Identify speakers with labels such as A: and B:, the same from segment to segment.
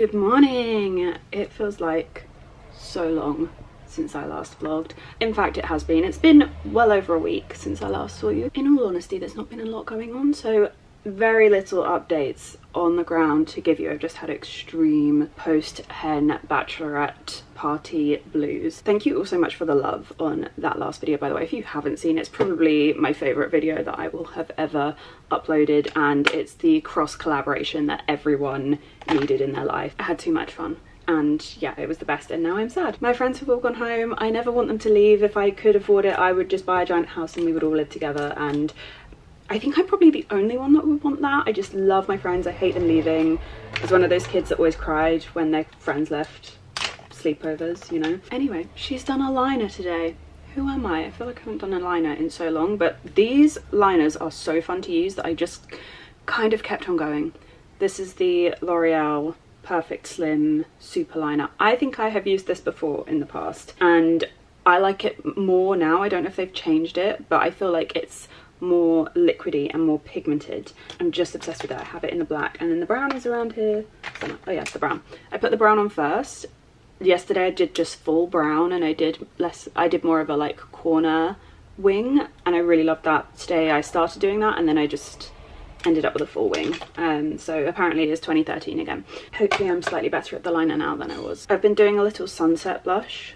A: Good morning. It feels like so long since I last vlogged. In fact, it has been. It's been well over a week since I last saw you. In all honesty, there's not been a lot going on, so very little updates on the ground to give you. I've just had extreme post-hen bachelorette party blues. Thank you all so much for the love on that last video, by the way. If you haven't seen it, it's probably my favourite video that I will have ever uploaded and it's the cross collaboration that everyone needed in their life. I had too much fun and yeah it was the best and now i'm sad my friends have all gone home i never want them to leave if i could afford it i would just buy a giant house and we would all live together and I think I'm probably the only one that would want that. I just love my friends. I hate them leaving. I was one of those kids that always cried when their friends left sleepovers, you know. Anyway, she's done a liner today. Who am I? I feel like I haven't done a liner in so long, but these liners are so fun to use that I just kind of kept on going. This is the L'Oreal Perfect Slim Super Liner. I think I have used this before in the past and I like it more now. I don't know if they've changed it, but I feel like it's more liquidy and more pigmented. I'm just obsessed with it. I have it in the black and then the brown is around here. Oh yeah, the brown. I put the brown on first. Yesterday I did just full brown and I did less, I did more of a like corner wing and I really loved that. Today I started doing that and then I just ended up with a full wing um, so apparently it is 2013 again hopefully i'm slightly better at the liner now than i was i've been doing a little sunset blush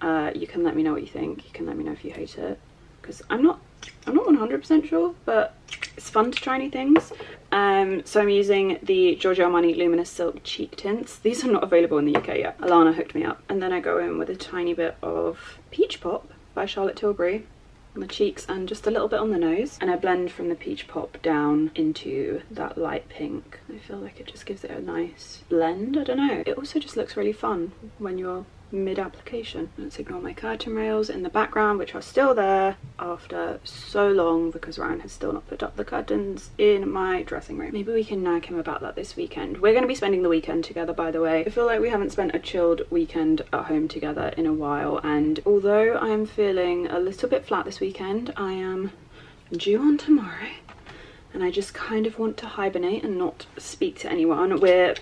A: uh, you can let me know what you think you can let me know if you hate it because i'm not I'm not 100% sure, but it's fun to try new things. Um, so I'm using the Giorgio Armani Luminous Silk Cheek Tints. These are not available in the UK yet. Alana hooked me up. And then I go in with a tiny bit of Peach Pop by Charlotte Tilbury on the cheeks and just a little bit on the nose. And I blend from the Peach Pop down into that light pink. I feel like it just gives it a nice blend. I don't know. It also just looks really fun when you're mid-application. Let's ignore my curtain rails in the background, which are still there after so long because Ryan has still not put up the curtains in my dressing room. Maybe we can nag him about that this weekend. We're going to be spending the weekend together, by the way. I feel like we haven't spent a chilled weekend at home together in a while, and although I am feeling a little bit flat this weekend, I am due on tomorrow and I just kind of want to hibernate and not speak to anyone. We're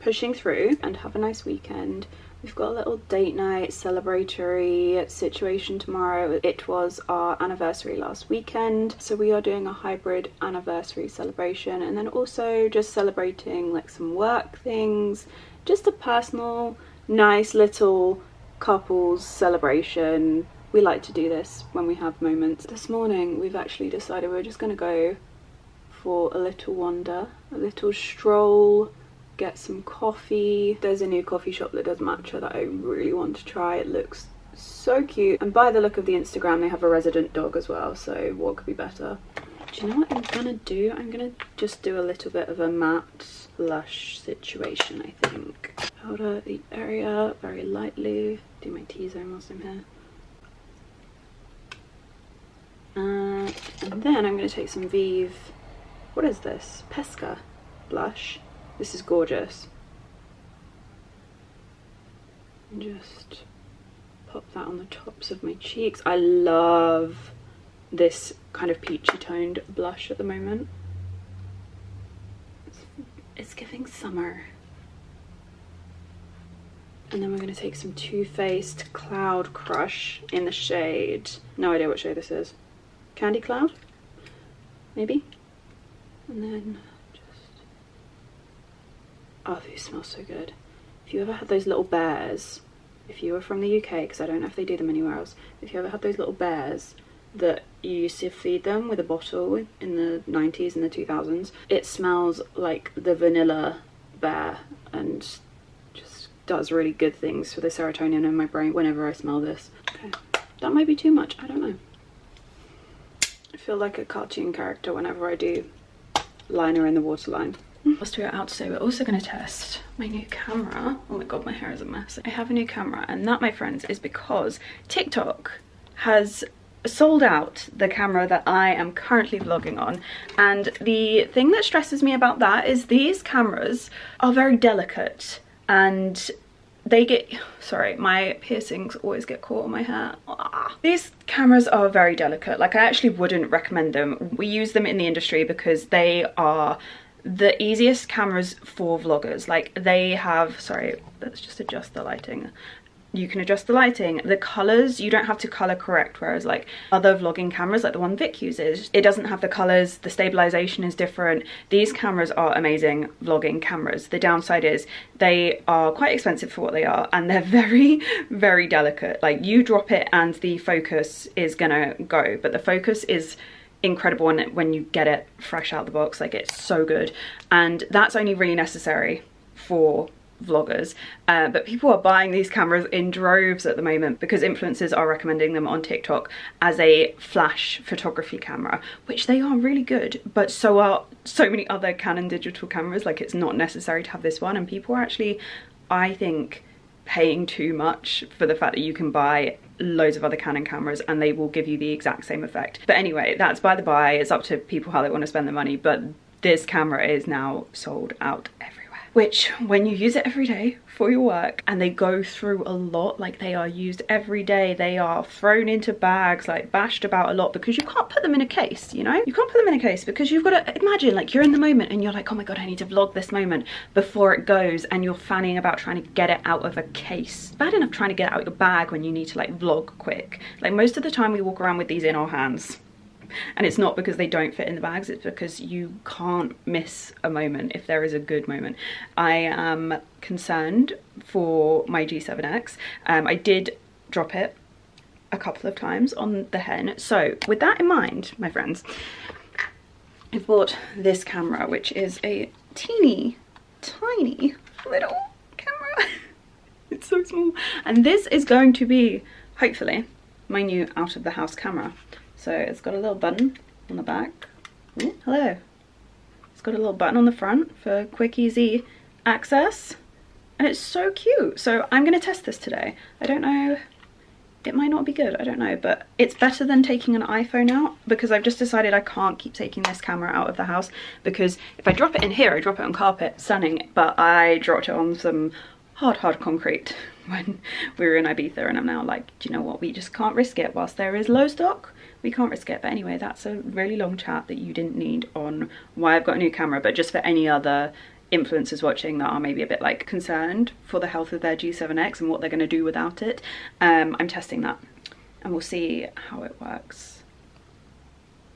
A: pushing through and have a nice weekend We've got a little date night celebratory situation tomorrow. It was our anniversary last weekend, so we are doing a hybrid anniversary celebration and then also just celebrating like some work things, just a personal, nice little couples celebration. We like to do this when we have moments. This morning we've actually decided we're just going to go for a little wander, a little stroll get some coffee. There's a new coffee shop that does matcha that I really want to try. It looks so cute. And by the look of the Instagram, they have a resident dog as well. So what could be better? Do you know what I'm gonna do? I'm gonna just do a little bit of a matte blush situation, I think. Powder the area very lightly. Do my T-zone whilst I'm here. Uh, and then I'm going to take some Vive, what is this? Pesca blush this is gorgeous. Just pop that on the tops of my cheeks. I love this kind of peachy toned blush at the moment. It's, it's giving summer. And then we're going to take some Too Faced Cloud Crush in the shade. No idea what shade this is. Candy Cloud? Maybe? And then Oh, these smell so good. If you ever had those little bears, if you were from the UK, because I don't know if they do them anywhere else, if you ever had those little bears that you used to feed them with a bottle in the 90s and the 2000s, it smells like the vanilla bear and just does really good things for the serotonin in my brain whenever I smell this. Okay, that might be too much, I don't know. I feel like a cartoon character whenever I do liner in the waterline. Whilst we are out today, we're also going to test my new camera. Oh my god, my hair is a mess. I have a new camera and that, my friends, is because TikTok has sold out the camera that I am currently vlogging on and the thing that stresses me about that is these cameras are very delicate and they get sorry my piercings always get caught on my hair ah. these cameras are very delicate like i actually wouldn't recommend them we use them in the industry because they are the easiest cameras for vloggers. Like they have, sorry, let's just adjust the lighting. You can adjust the lighting. The colors you don't have to color correct whereas like other vlogging cameras like the one Vic uses it doesn't have the colors the stabilization is different. These cameras are amazing vlogging cameras. The downside is they are quite expensive for what they are and they're very very delicate. Like you drop it and the focus is gonna go but the focus is incredible when, when you get it fresh out the box like it's so good. And that's only really necessary for vloggers. Uh, but people are buying these cameras in droves at the moment because influencers are recommending them on TikTok as a flash photography camera which they are really good but so are so many other Canon digital cameras. Like it's not necessary to have this one and people are actually I think paying too much for the fact that you can buy loads of other Canon cameras and they will give you the exact same effect. But anyway, that's by the by, it's up to people how they want to spend their money, but this camera is now sold out everywhere which when you use it every day for your work and they go through a lot like they are used every day they are thrown into bags like bashed about a lot because you can't put them in a case you know? You can't put them in a case because you've got to imagine like you're in the moment and you're like oh my god I need to vlog this moment before it goes and you're fanning about trying to get it out of a case. Bad enough trying to get out your bag when you need to like vlog quick. Like most of the time we walk around with these in our hands and it's not because they don't fit in the bags it's because you can't miss a moment if there is a good moment. I am concerned for my g7x um, i did drop it a couple of times on the hen. So with that in mind my friends i've bought this camera which is a teeny tiny little camera. It's so small. And this is going to be hopefully my new out of the house camera so it's got a little button on the back. Ooh, hello. It's got a little button on the front for quick, easy access. And it's so cute. So I'm going to test this today. I don't know it might not be good, I don't know, but it's better than taking an iPhone out because I've just decided I can't keep taking this camera out of the house because if I drop it in here, I drop it on carpet, stunning, but I dropped it on some hard, hard concrete when we were in Ibiza and I'm now like, do you know what, we just can't risk it whilst there is low stock we can't risk it. But anyway, that's a really long chat that you didn't need on why I've got a new camera, but just for any other influencers watching that are maybe a bit like concerned for the health of their G7X and what they're going to do without it. Um, I'm testing that and we'll see how it works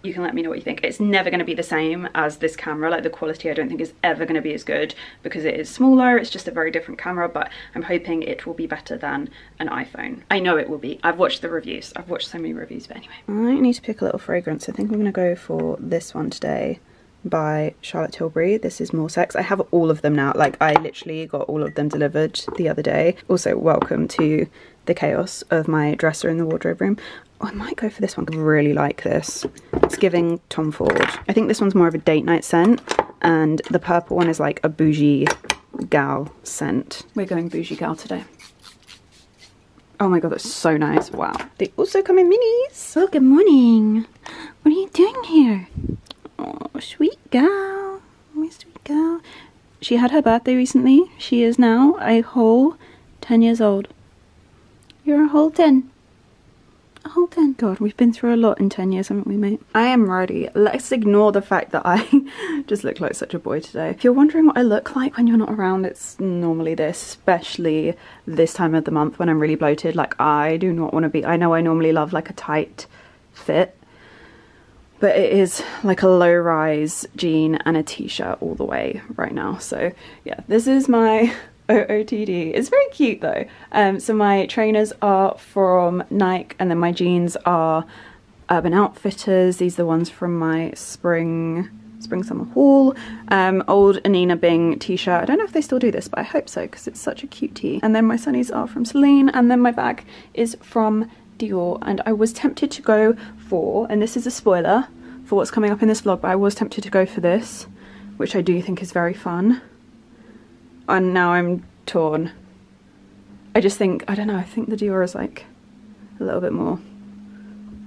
A: you can let me know what you think. It's never going to be the same as this camera, like the quality I don't think is ever going to be as good because it is smaller, it's just a very different camera, but I'm hoping it will be better than an iPhone. I know it will be. I've watched the reviews. I've watched so many reviews, but anyway. I need to pick a little fragrance. I think I'm going to go for this one today by Charlotte Tilbury. This is More Sex. I have all of them now. Like I literally got all of them delivered the other day. Also, welcome to the chaos of my dresser in the wardrobe room. Oh, I might go for this one. I really like this. It's giving Tom Ford. I think this one's more of a date night scent and the purple one is like a bougie gal scent. We're going bougie gal today. Oh my god, that's so nice. Wow. They also come in minis. Oh, good morning. What are you doing here? Oh, sweet gal. My sweet gal. She had her birthday recently. She is now a whole 10 years old. You're a whole 10. Oh, thank God, we've been through a lot in 10 years, haven't we, mate? I am ready. Let's ignore the fact that I just look like such a boy today. If you're wondering what I look like when you're not around, it's normally this, especially this time of the month when I'm really bloated. Like, I do not want to be, I know I normally love like a tight fit, but it is like a low-rise jean and a t-shirt all the way right now. So yeah, this is my OOTD. It's very cute though. Um, so my trainers are from Nike and then my jeans are Urban Outfitters. These are the ones from my spring spring summer haul. Um, old Anine Bing t-shirt. I don't know if they still do this, but I hope so because it's such a cute tee. And then my sunnies are from Celine and then my bag is from Dior and I was tempted to go for, and this is a spoiler for what's coming up in this vlog, but I was tempted to go for this, which I do think is very fun and now I'm torn. I just think, I don't know, I think the Dior is like a little bit more,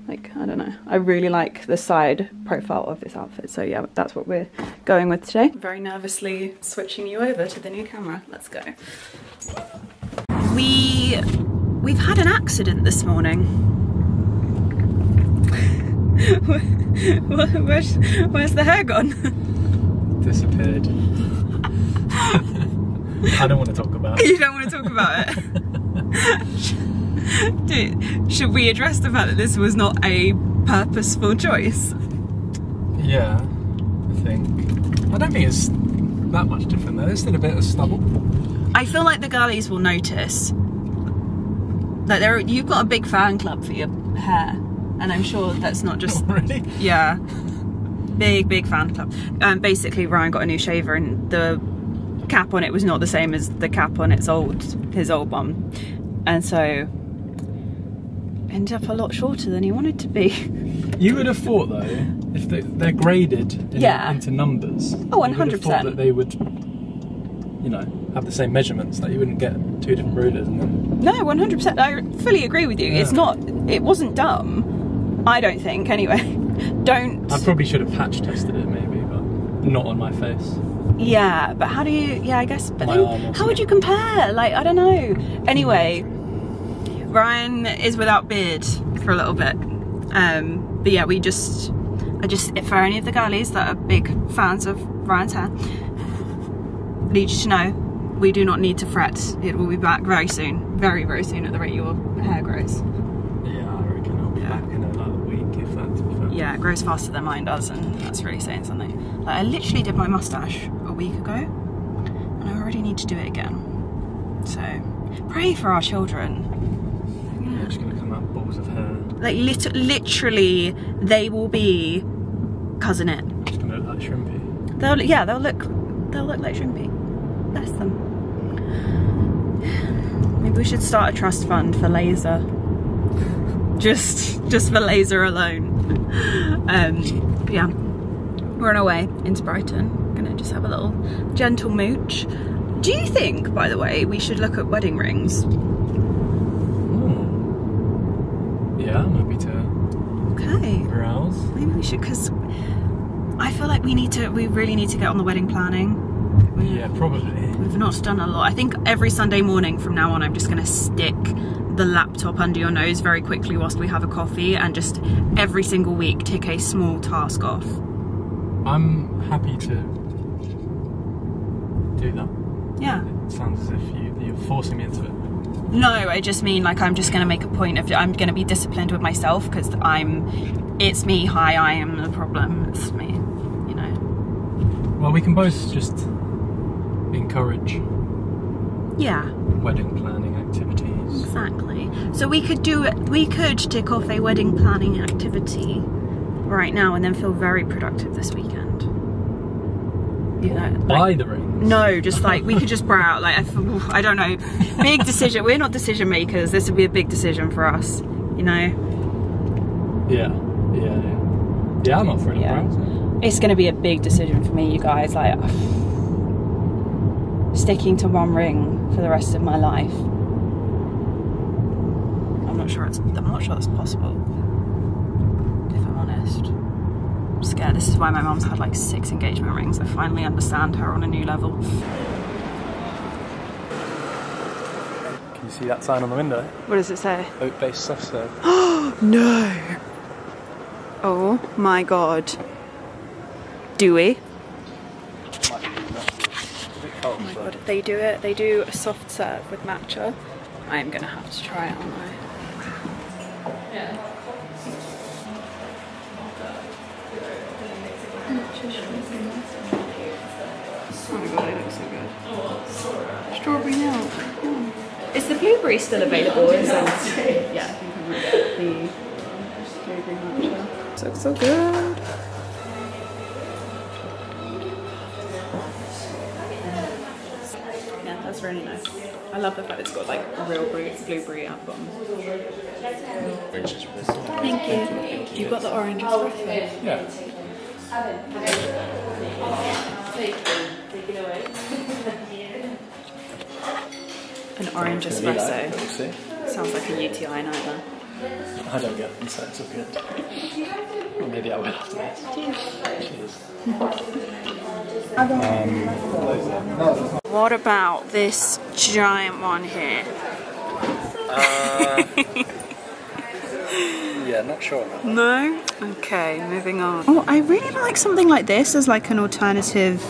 A: like, I don't know. I really like the side profile of this outfit. So yeah, that's what we're going with today. Very nervously switching you over to the new camera. Let's go. We, we've had an accident this morning. where's, where's the hair gone?
B: disappeared. I don't want to talk about it.
A: You don't want to talk about it. Should we address the fact that this was not a purposeful choice?
B: Yeah, I think. I don't think it's that much different though. There's still a bit of stubble.
A: I feel like the girlies will notice. Like there, you've got a big fan club for your hair, and I'm sure that's not just
B: really?
A: yeah, big big fan club. Um, basically, Ryan got a new shaver, and the cap on it was not the same as the cap on its old his old one, and so ended up a lot shorter than he wanted to be.
B: You would have thought though, if they, they're graded in,
A: Yeah.
B: into numbers,
A: Oh,
B: you would have
A: 100%.
B: thought that they would, you know, have the same measurements. That you wouldn't get two different rulers and then.
A: No, 100%. I fully agree with you. It's not. It wasn't dumb. I don't think. Anyway, don't.
B: I probably should have patch tested it maybe, but not on my face.
A: Yeah, but how do you? Yeah, I guess. But
B: My
A: then, how would you compare? Like, I don't know. Anyway, Ryan is without beard for a little bit. Um, but yeah, we just, I just if for any of the girlies that are big fans of Ryan's hair, need you to know, we do not need to fret. It will be back very soon, very very soon at the rate your hair grows.
B: Yeah, I reckon I'll be
A: Yeah.
B: back in a, like, a week if that. To be fair.
A: Yeah, it grows faster than mine does, and that's really saying something. Like I literally did my mustache a week ago, and I already need to do it again. So pray for our children.
B: Yeah, it's gonna come out balls of hair.
A: Like lit- literally, they will be cousin it.
B: It's gonna look like shrimpy.
A: They'll yeah, they'll look they'll look like Shrimpy. Bless them. Maybe we should start a trust fund for laser. Just just for laser alone. Um, but yeah, we're on our way into Brighton. Gonna just have a little gentle mooch. Do you think, by the way, we should look at wedding rings?
B: Hmm. Yeah, I'm happy to
A: Okay.
B: browse.
A: Maybe we should, because I feel like we need to, we really need to get on the wedding planning.
B: Yeah, probably.
A: We've not done a lot. I think every Sunday morning from now on, I'm just going to stick the laptop under your nose very quickly whilst we have a coffee and just every single week tick a small task off.
B: I'm happy to do that.
A: Yeah.
B: It sounds as if you, you're forcing me into it.
A: No, I just mean like I'm just going to make a point of I'm going to be disciplined with myself because I'm, it's me. Hi, I am the problem. It's me. You know.
B: Well, we can both just encourage
A: Yeah.
B: wedding planning activities.
A: Exactly. So we could do it. We could tick off a wedding planning activity right now and then feel very productive this weekend. You know, like-
B: Buy the rings.
A: No, just like we could just brow. out. Like I don't know, big decision. We're not decision makers. This would be a big decision for us. You know,
B: Yeah. Yeah. Yeah. Yeah, I'm for it.
A: Yeah.
B: browsing.
A: it's going to be a big decision for me, you guys. Like sticking to one ring for the rest of my life. I'm not sure it's. I'm not sure that's possible. If I'm honest, I'm scared. This is why my mum's had like six engagement rings. I finally understand her on a new level.
B: Can you see that sign on the window?
A: What does it say?
B: Oat-based soft serve.
A: Oh no. Oh my god. Do we? Oh my god, they do it. They do a soft serve with matcha. I'm gonna have to try it, aren't I? Oh my god, it looks so good. Strawberry milk. Mm. Is the blueberry still available? Is that? Yeah, I think I might get the blueberry matcha. So so good. That's really nice. I love the fact it's got like real blueberry, blueberry at the bottom. Thank you. You got the orange espresso.
B: Yeah.
A: An orange espresso. Sounds like a UTI nightmare.
B: I don't get them, so it's all good. Or maybe I will after this. Cheers.
A: What about this giant one here?
B: Uh, yeah, not sure.
C: No? Okay, moving on. Oh, I really like something like this as like an alternative,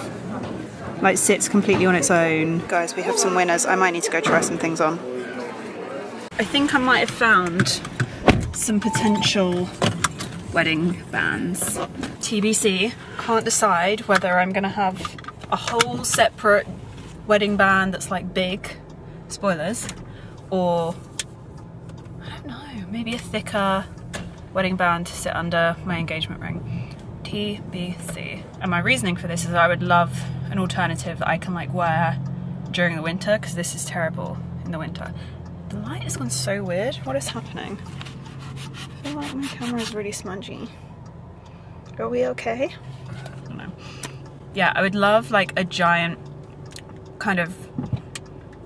C: like sits completely on its own. Guys, we have some winners. I might need to go try some things on. I think I might have found some potential wedding bands. TBC, can't decide whether I'm gonna have a whole separate wedding band that's like big, spoilers, or I don't know, maybe a thicker wedding band to sit under my engagement ring. TBC. And my reasoning for this is I would love an alternative that I can like wear during the winter because this is terrible in the winter. The light has gone so weird. What is happening? I feel like my camera is really smudgy. Are we okay? I don't know. Yeah, I would love like a giant kind of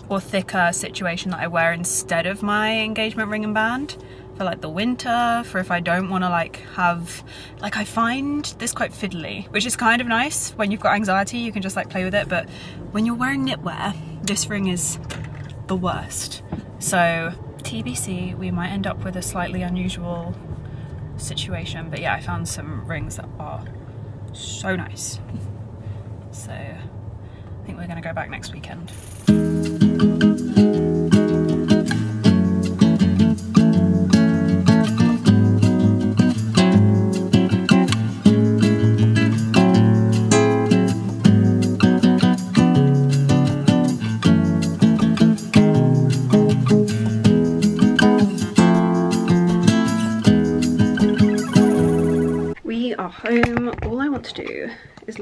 C: or thicker situation that I wear instead of my engagement ring and band for like the winter, for if I don't want to like have, like I find this quite fiddly, which is kind of nice when you've got anxiety, you can just like play with it. But when you're wearing knitwear, this ring is the worst. So TBC, we might end up with a slightly unusual situation. But yeah, I found some rings that are so nice. So I think we're gonna go back next weekend.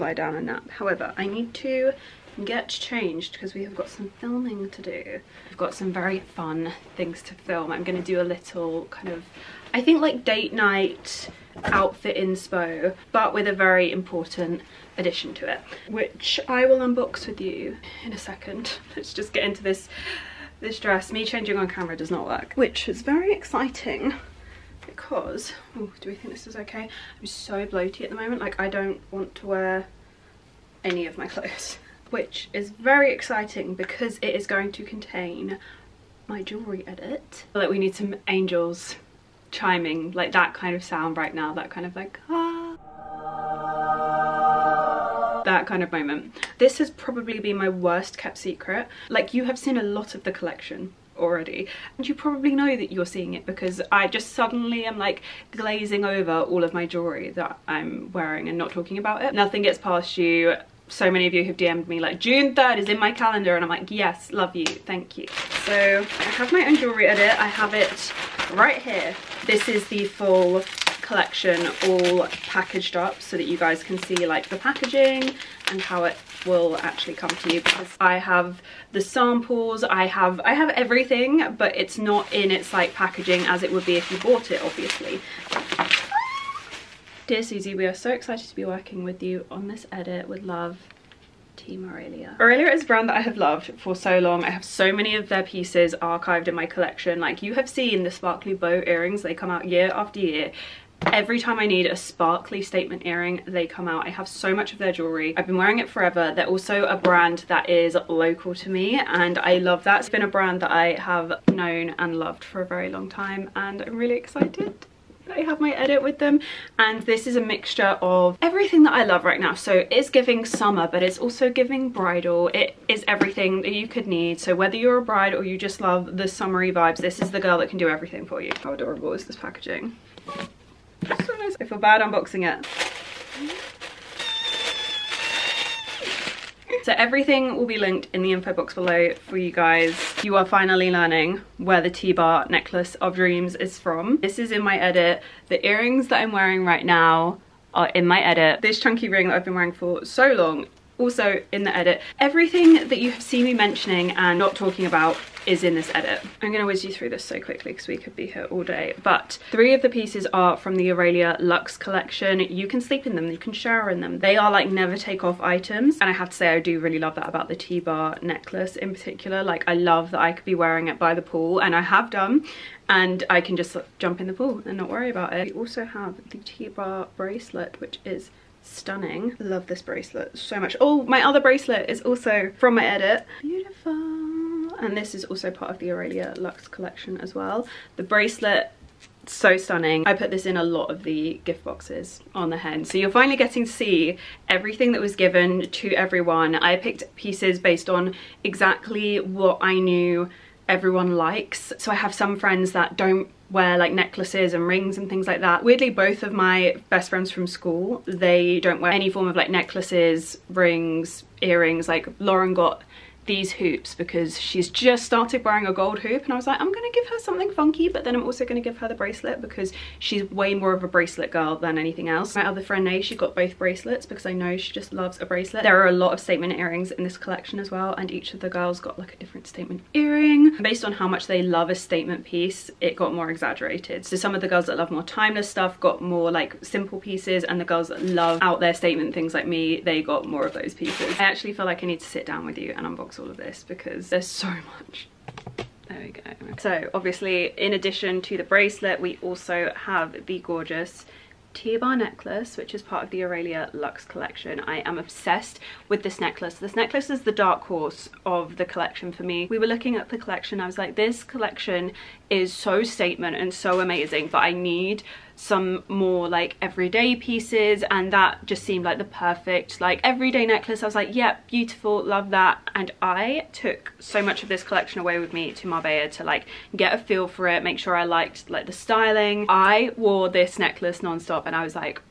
A: Lie down and nap. However, I need to get changed because we have got some filming to do. I've got some very fun things to film. I'm going to do a little kind of, I think like date night outfit inspo, but with a very important addition to it, which I will unbox with you in a second. Let's just get into this this dress. Me changing on camera does not work, which is very exciting because oh do we think this is okay i'm so bloaty at the moment like i don't want to wear any of my clothes which is very exciting because it is going to contain my jewelry edit like we need some angels chiming like that kind of sound right now that kind of like ah that kind of moment this has probably been my worst kept secret like you have seen a lot of the collection already and you probably know that you're seeing it because I just suddenly am like glazing over all of my jewelry that I'm wearing and not talking about it. Nothing gets past you. So many of you have DM'd me like June 3rd is in my calendar and I'm like yes love you thank you. So I have my own jewelry edit I have it right here. This is the full collection all packaged up so that you guys can see like the packaging and how it will actually come to you because I have the samples I have I have everything but it's not in its like packaging as it would be if you bought it obviously Dear Suzie, we are so excited to be working with you on this edit with love. Team Orelia. Orelia is a brand that I have loved for so long. I have so many of their pieces archived in my collection. Like you have seen the sparkly bow earrings, they come out year after year every time I need a sparkly statement earring they come out I have so much of their jewelry I've been wearing it forever they're also a brand that is local to me and I love that it's been a brand that I have known and loved for a very long time and I'm really excited I have my edit with them. And this is a mixture of everything that I love right now. So it's giving summer but it's also giving bridal. It is everything that you could need. So whether you're a bride or you just love the summery vibes this is the girl that can do everything for you. How adorable is this packaging? So nice. I feel bad unboxing it. So everything will be linked in the info box below for you guys. You are finally learning where the T-bar necklace of dreams is from. This is in my edit. The earrings that I'm wearing right now are in my edit. This chunky ring that I've been wearing for so long also in the edit. Everything that you have seen me mentioning and not talking about is in this edit. I'm going to whiz you through this so quickly because we could be here all day. But three of the pieces are from the Orelia Luxe collection. You can sleep in them, you can shower in them. They are like never take off items. And I have to say I do really love that about the T-bar necklace in particular. Like I love that I could be wearing it by the pool and I have done and I can just jump in the pool and not worry about it. We also have the T-bar bracelet which is stunning. Love this bracelet so much. Oh, my other bracelet is also from my edit. Beautiful. And this is also part of the Orelia Luxe collection as well. The bracelet so stunning. I put this in a lot of the gift boxes on the hen. So you're finally getting to see everything that was given to everyone. I picked pieces based on exactly what I knew everyone likes. So I have some friends that don't wear like necklaces and rings and things like that. Weirdly, both of my best friends from school, they don't wear any form of like necklaces, rings, earrings. Like Lauren got these hoops because she's just started wearing a gold hoop and I was like I'm gonna give her something funky but then I'm also gonna give her the bracelet because she's way more of a bracelet girl than anything else. My other friend Nay she got both bracelets because I know she just loves a bracelet. There are a lot of statement earrings in this collection as well and each of the girls got like a different statement earring. Based on how much they love a statement piece it got more exaggerated. So some of the girls that love more timeless stuff got more like simple pieces and the girls that love out there statement things like me they got more of those pieces. I actually feel like I need to sit down with you and unbox all of this because there's so much. There we go. So obviously in addition to the bracelet we also have the gorgeous T-bar necklace, which is part of the Orelia Luxe collection. I am obsessed with this necklace. This necklace is the dark horse of the collection for me. We were looking at the collection, I was like, this collection is so statement and so amazing, but I need some more like everyday pieces and that just seemed like the perfect like everyday necklace. I was like yeah beautiful love that. And I took so much of this collection away with me to Marbella to like get a feel for it make sure I liked like the styling. I wore this necklace non-stop and I was like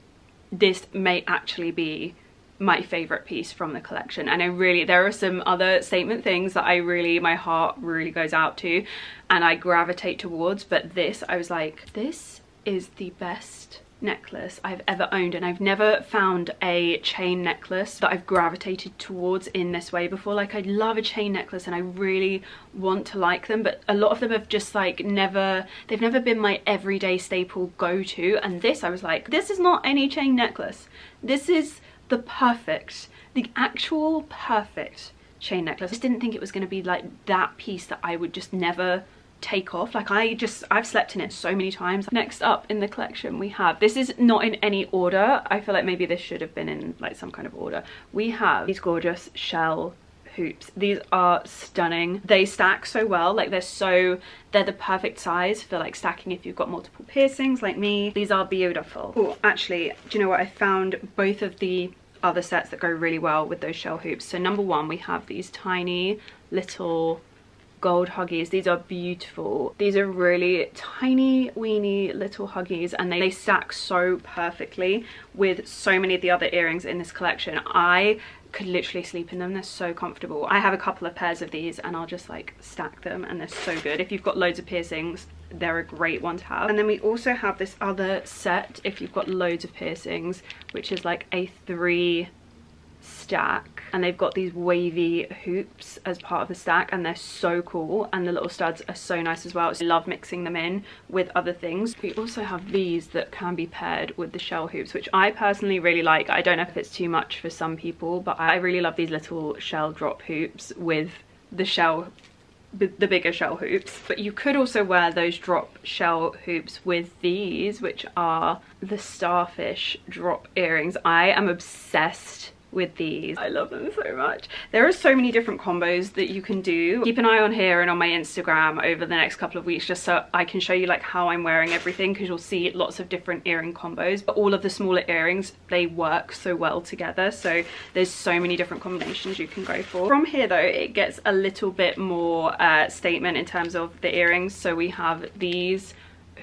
A: this may actually be my favorite piece from the collection. And I really there are some other statement things that I really my heart really goes out to and I gravitate towards but this I was like this is the best necklace I've ever owned and I've never found a chain necklace that I've gravitated towards in this way before. Like I love a chain necklace and I really want to like them but a lot of them have just like never they've never been my everyday staple go-to. And this I was like this is not any chain necklace. This is the perfect the actual perfect chain necklace. I just didn't think it was going to be like that piece that I would just never take off. Like I just I've slept in it so many times. Next up in the collection we have this is not in any order. I feel like maybe this should have been in like some kind of order. We have these gorgeous shell hoops. These are stunning. They stack so well. Like they're so they're the perfect size for like stacking if you've got multiple piercings like me. These are beautiful. Oh actually do you know what? I found both of the other sets that go really well with those shell hoops. So number one we have these tiny little gold huggies. These are beautiful. These are really tiny, weeny little huggies and they, they stack so perfectly with so many of the other earrings in this collection. I could literally sleep in them. They're so comfortable. I have a couple of pairs of these and I'll just like stack them and they're so good. If you've got loads of piercings, they're a great one to have. And then we also have this other set if you've got loads of piercings, which is like a three stack and they've got these wavy hoops as part of the stack and they're so cool and the little studs are so nice as well. So I love mixing them in with other things. We also have these that can be paired with the shell hoops which I personally really like. I don't know if it's too much for some people but I really love these little shell drop hoops with the shell the bigger shell hoops. But you could also wear those drop shell hoops with these which are the starfish drop earrings. I am obsessed with these. I love them so much. There are so many different combos that you can do. Keep an eye on here and on my Instagram over the next couple of weeks just so I can show you like how I'm wearing everything because you'll see lots of different earring combos. But all of the smaller earrings, they work so well together. So there's so many different combinations you can go for. From here though, it gets a little bit more uh, statement in terms of the earrings. So we have these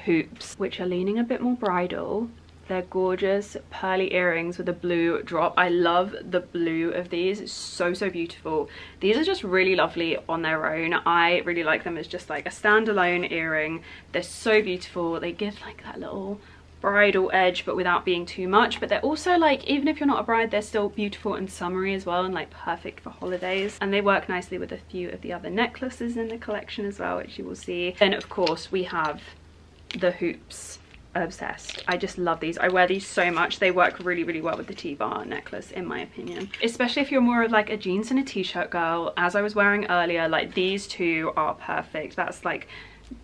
A: hoops which are leaning a bit more bridal they're gorgeous pearly earrings with a blue drop. I love the blue of these. It's so, so beautiful. These are just really lovely on their own. I really like them as just like a standalone earring. They're so beautiful. They give like that little bridal edge but without being too much but they're also like even if you're not a bride they're still beautiful and summery as well and like perfect for holidays and they work nicely with a few of the other necklaces in the collection as well which you will see then of course we have the hoops obsessed. I just love these. I wear these so much. They work really really well with the t-bar necklace in my opinion. Especially if you're more of like a jeans and a t-shirt girl as i was wearing earlier like these two are perfect. That's like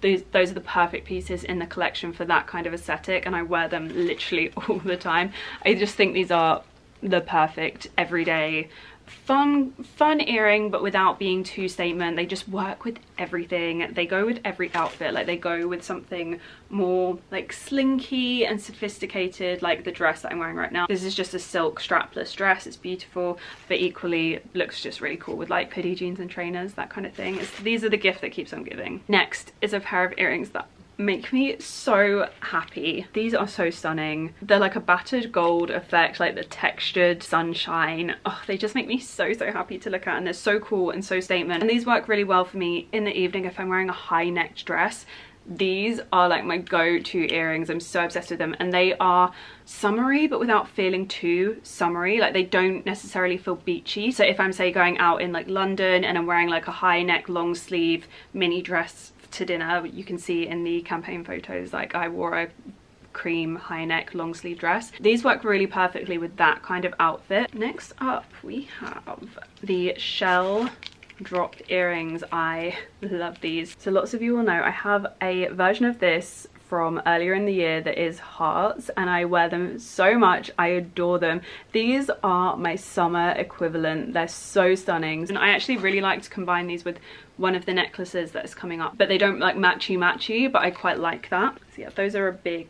A: these, those are the perfect pieces in the collection for that kind of aesthetic and I wear them literally all the time. I just think these are the perfect everyday fun fun earring but without being too statement. They just work with everything. They go with every outfit. Like they go with something more like slinky and sophisticated like the dress that i'm wearing right now. This is just a silk strapless dress. It's beautiful but equally looks just really cool with like hoodie jeans and trainers that kind of thing. It's, these are the gift that keeps on giving. Next is a pair of earrings that make me so happy. These are so stunning. They're like a battered gold effect, like the textured sunshine. Oh, they just make me so, so happy to look at and they're so cool and so statement. And these work really well for me in the evening if I'm wearing a high necked dress these are like my go-to earrings i'm so obsessed with them and they are summery but without feeling too summery like they don't necessarily feel beachy so if i'm say going out in like london and i'm wearing like a high neck long sleeve mini dress to dinner. You can see in the campaign photos, like I wore a cream high neck long sleeve dress. These work really perfectly with that kind of outfit. Next up we have the shell drop earrings. I love these. So lots of you will know I have a version of this from earlier in the year that is hearts and I wear them so much. I adore them. These are my summer equivalent. They're so stunning. And I actually really like to combine these with one of the necklaces that is coming up. But they don't like matchy matchy, but I quite like that. So yeah, those are a big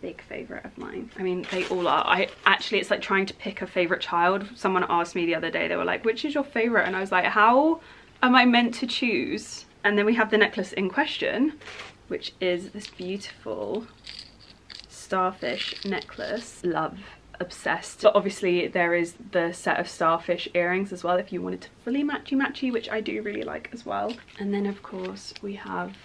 A: big favorite of mine. I mean, they all are. I actually, it's like trying to pick a favorite child. Someone asked me the other day, they were like, which is your favorite? And I was like, how am I meant to choose? And then we have the necklace in question, which is this beautiful starfish necklace. Love obsessed. But obviously there is the set of starfish earrings as well if you wanted to fully matchy matchy which I do really like as well. And then of course we have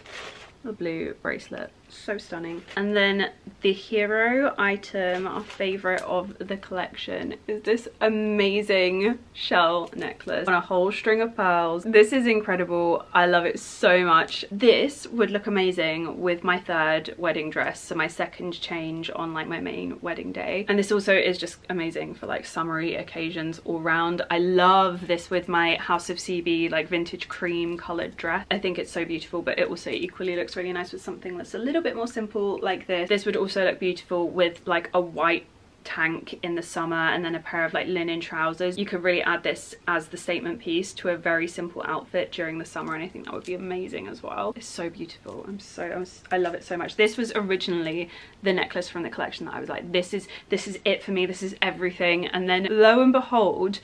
A: a blue bracelet so stunning. And then the hero item our favorite of the collection is this amazing shell necklace. On a whole string of pearls. This is incredible. I love it so much. This would look amazing with my third wedding dress so my second change on like my main wedding day. And this also is just amazing for like summery occasions all round. I love this with my house of cb like vintage cream colored dress. I think it's so beautiful but it also equally looks really nice with something that's a little little bit more simple like this. This would also look beautiful with like a white tank in the summer and then a pair of like linen trousers. You could really add this as the statement piece to a very simple outfit during the summer and I think that would be amazing as well. It's so beautiful. I'm so I'm, I love it so much. This was originally the necklace from the collection that I was like this is this is it for me. This is everything. And then lo and behold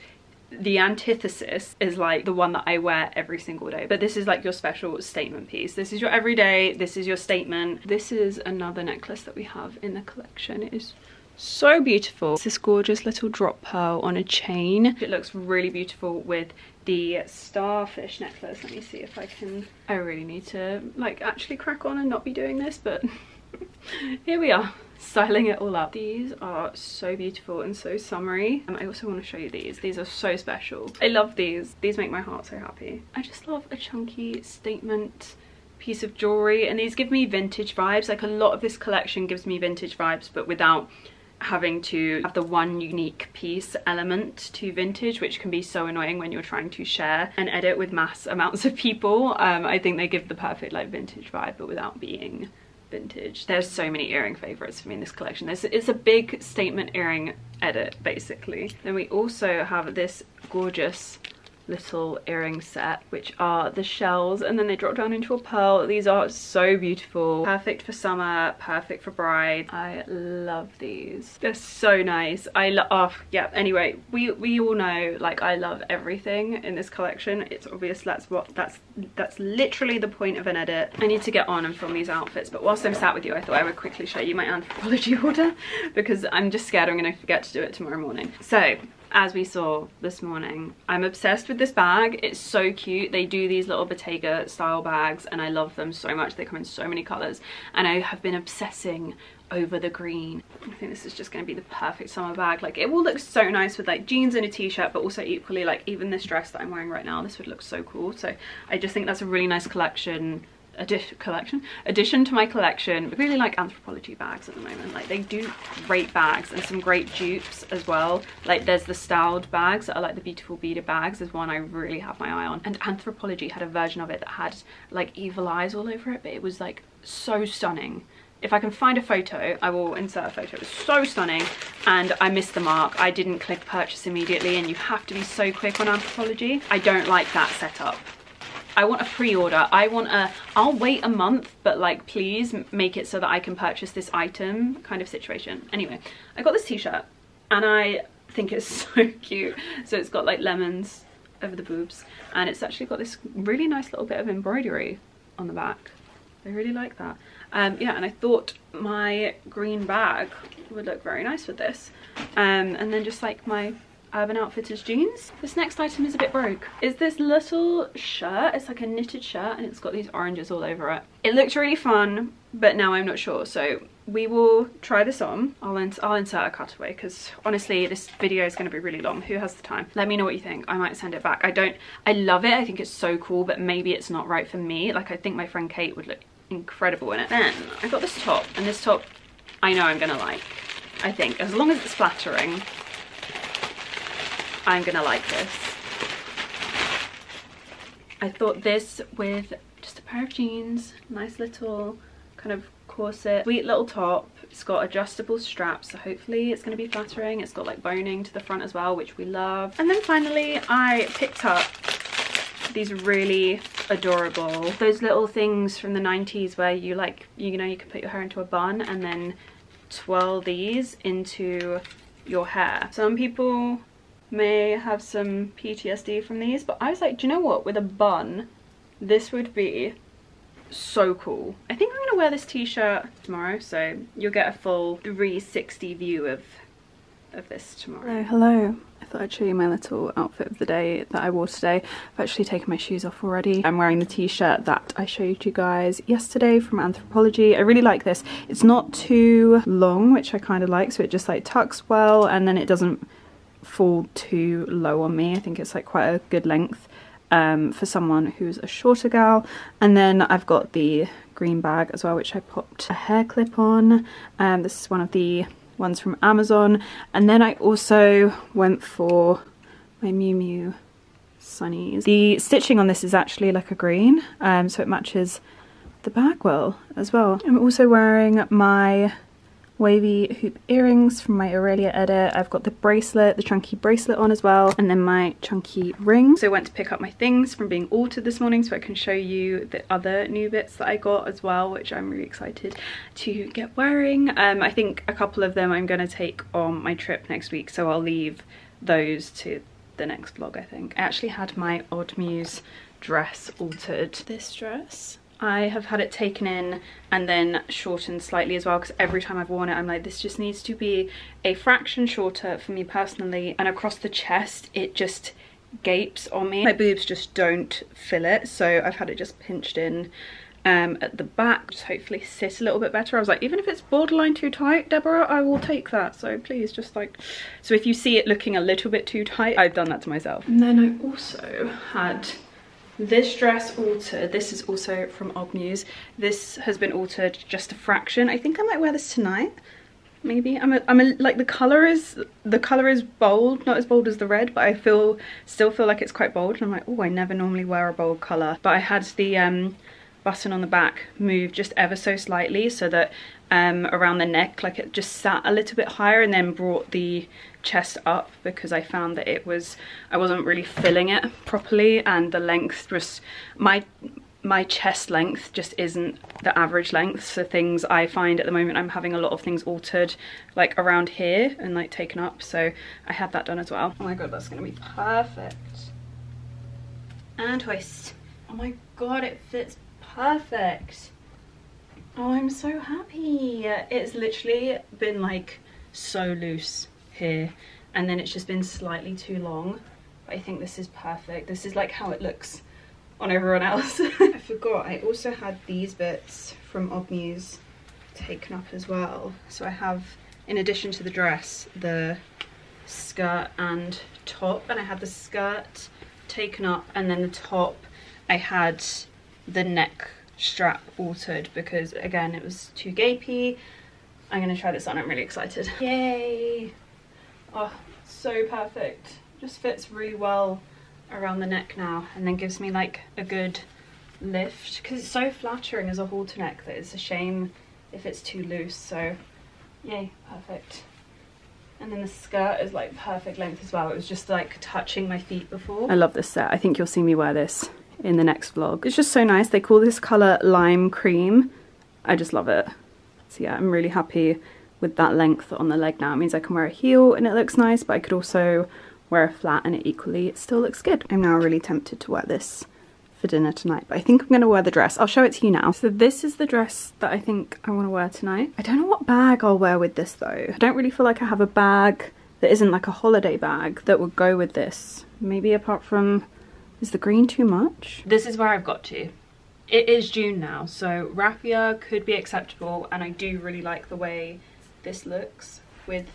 A: the antithesis is like the one that I wear every single day. But this is like your special statement piece. This is your everyday this is your statement. This is another necklace that we have in the collection. It is so beautiful. It's this gorgeous little drop pearl on a chain. It looks really beautiful with the starfish necklace. Let me see if I can I really need to like actually crack on and not be doing this but here we are styling it all up. These are so beautiful and so summery. And I also want to show you these. These are so special. I love these. These make my heart so happy. I just love a chunky statement piece of jewelry and these give me vintage vibes. Like a lot of this collection gives me vintage vibes but without having to have the one unique piece element to vintage which can be so annoying when you're trying to share and edit with mass amounts of people um, I think they give the perfect like vintage vibe but without being vintage. There's so many earring favorites for me in this collection. This is a big statement earring edit basically. Then we also have this gorgeous little earring set which are the shells and then they drop down into a pearl. These are so beautiful. Perfect for summer perfect for bride. I love these. They're so nice. I love oh yeah anyway we we all know like i love everything in this collection. It's obvious that's what that's that's literally the point of an edit. I need to get on and film these outfits but whilst i'm sat with you i thought i would quickly show you my Anthropologie order because i'm just scared i'm gonna forget to do it tomorrow morning. So as we saw this morning. I'm obsessed with this bag. It's so cute. They do these little Bottega style bags and I love them so much. They come in so many colours and I have been obsessing over the green. I think this is just going to be the perfect summer bag. Like it will look so nice with like jeans and a t-shirt but also equally like even this dress that I'm wearing right now this would look so cool. So I just think that's a really nice collection addition collection addition to my collection I really like Anthropologie bags at the moment like they do great bags and some great dupes as well like there's the styled bags that are like the beautiful beaded bags is one I really have my eye on and Anthropologie had a version of it that had like evil eyes all over it but it was like so stunning
C: if I can find a photo, I will insert a photo. It was so stunning and I missed the mark. I didn't click purchase immediately and you have to be so quick on Anthropologie. I don't like that setup. I want a pre-order. I want a, I'll wait a month, but like please make it so that I can purchase this item kind of situation. Anyway, I got this t-shirt and I think it's so cute. So it's got like lemons over the boobs and it's actually got this really nice little bit of embroidery on the back. I really like that. Um, yeah, and I thought my green bag would look very nice with this. Um, and then just like my Urban Outfitters jeans. This next item is a bit broke. Is this little shirt. It's like a knitted shirt and it's got these oranges all over it. It looked really fun, but now I'm not sure. So we will try this on. I'll, ins I'll insert a cutaway because honestly, this video is going to be really long. Who has the time? Let me know what you think. I might send it back. I don't, I love it. I think it's so cool, but maybe it's not right for me. Like I think my friend Kate would look incredible in it. Then I got this top and this top I know I'm going to like. I think as long as it's flattering I'm gonna like this. I thought this with just a pair of jeans, nice little kind of corset, sweet little top. It's got adjustable straps, so hopefully it's gonna be flattering. It's got like boning to the front as well, which we love. And then finally, I picked up these really adorable, those little things from the 90s where you like, you know, you can put your hair into a bun and then twirl these into your hair. Some people may have some PTSD from these, but I was like, do you know what? With a bun, this would be so cool. I think I'm gonna wear this t-shirt tomorrow, so you'll get a full 360 view of of this tomorrow.
A: Hello, hello. I thought I'd show you my little outfit of the day that I wore today. I've actually taken my shoes off already. I'm wearing the t-shirt that I showed you guys yesterday from Anthropologie. I really like this. It's not too long, which I kind of like, so it just like tucks well and then it doesn't fall too low on me. I think it's like quite a good length um, for someone who's a shorter gal. And then I've got the green bag as well, which I popped a hair clip on. Um, this is one of the ones from Amazon. And then I also went for my Miu Miu sunnies. The stitching on this is actually like a green, um, so it matches the bag well as well. I'm also wearing my wavy hoop earrings from my Orelia edit. I've got the bracelet, the chunky bracelet on as well, and then my chunky ring. So I went to pick up my things from being altered this morning so I can show you the other new bits that I got as well, which I'm really excited to get wearing. Um, I think a couple of them I'm going to take on my trip next week, so I'll leave those to the next vlog, I think. I actually had my Odd Muse dress altered. This dress I have had it taken in and then shortened slightly as well because every time I've worn it I'm like this just needs to be a fraction shorter for me personally and across the chest it just gapes on me. My boobs just don't fill it so I've had it just pinched in um, at the back just hopefully sit a little bit better. I was like even if it's borderline too tight Deborah I will take that so please just like so if you see it looking a little bit too tight I've done that to myself. And then I also had this dress altered, this is also from Odd Muse. This has been altered just a fraction. I think I might wear this tonight, maybe. I'm a, I'm a, like the color is, the color is bold, not as bold as the red, but I feel, still feel like it's quite bold. And I'm like, oh, I never normally wear a bold color. But I had the um, button on the back move just ever so slightly so that um, around the neck, like it just sat a little bit higher and then brought the chest up because I found that it was, I wasn't really filling it properly and the length just, my my chest length just isn't the average length. So things I find at the moment I'm having a lot of things altered like around here and like taken up. So I had that done as well. Oh my god that's gonna be perfect. And twist oh my god it fits perfect. Oh, I'm so happy. It's literally been like so loose here and then it's just been slightly too long. But I think this is perfect. This is like how it looks on everyone else. I forgot, I also had these bits from Odd Muse taken up as well. So I have, in addition to the dress, the skirt and top. And I had the skirt taken up and then the top I had the neck strap altered because again it was too gapey. I'm gonna try this on, I'm really excited. Yay! Oh, so perfect. Just fits really well around the neck now and then gives me like a good lift because it's so flattering as a halter neck that it's a shame if it's too loose. So yay, perfect. And then the skirt is like perfect length as well. It was just like touching my feet before. I love this set. I think you'll see me wear this in the next vlog. It's just so nice. They call this colour lime cream. I just love it. So yeah, I'm really happy with that length on the leg now. It means I can wear a heel and it looks nice, but I could also wear a flat and it equally it still looks good. I'm now really tempted to wear this for dinner tonight, but I think I'm going to wear the dress. I'll show it to you now. So this is the dress that I think I want to wear tonight. I don't know what bag I'll wear with this though. I don't really feel like I have a bag that isn't like a holiday bag that would go with this. Maybe apart from, is the green too much? This is where I've got to. It is June now, so raffia could be acceptable and I do really like the way this looks with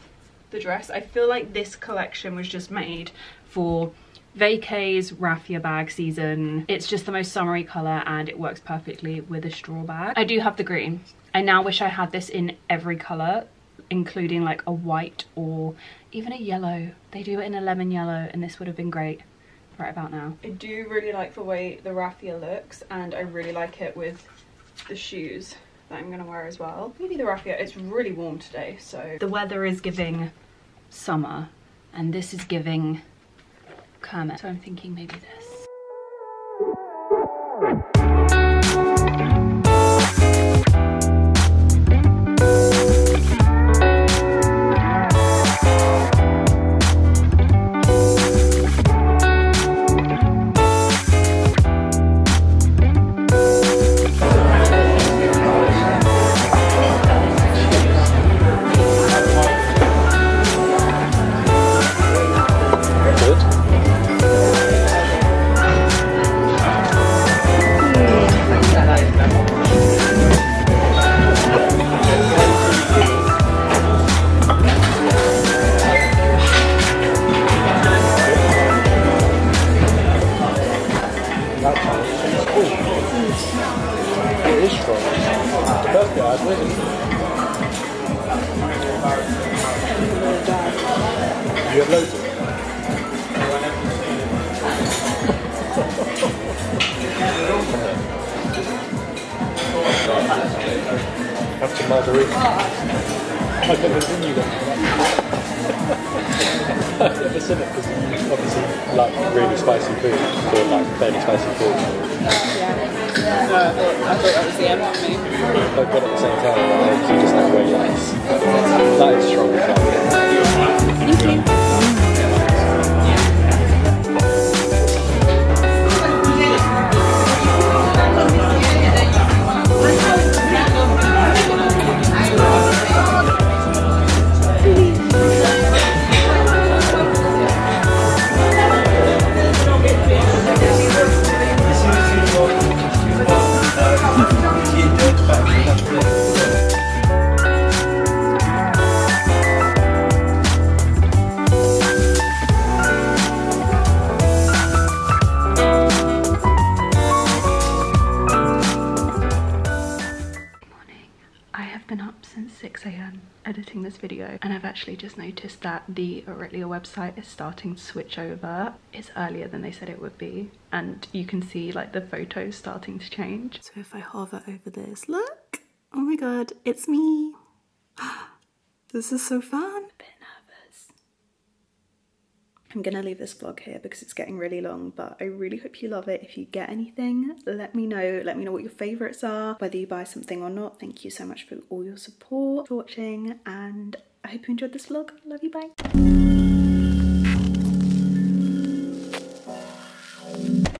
A: the dress. I feel like this collection was just made for Vacay's raffia bag season. It's just the most summery colour and it works perfectly with a straw bag. I do have the green. I now wish I had this in every colour, including like a white or even a yellow. They do it in a lemon yellow and this would have been great right about now. I do really like the way the raffia looks and I really like it with the shoes that I'm to wear as well. Maybe the raffia, it's really warm today so. The weather is giving summer and this is giving Kermit. So I'm thinking maybe this.
B: That
C: the Orelia website is starting to switch over. It's earlier than they said it would be and you can see like the photos starting to change. So if I hover over this, look, oh my god, it's me. this is so fun. I'm a bit nervous. I'm gonna leave this vlog here because it's getting really long, but I really hope you love it. If you get anything, let me know. Let me know what your favorites are, whether you buy something or not. Thank you so much for all your support, for watching, and I hope you enjoyed this vlog. Love you, bye.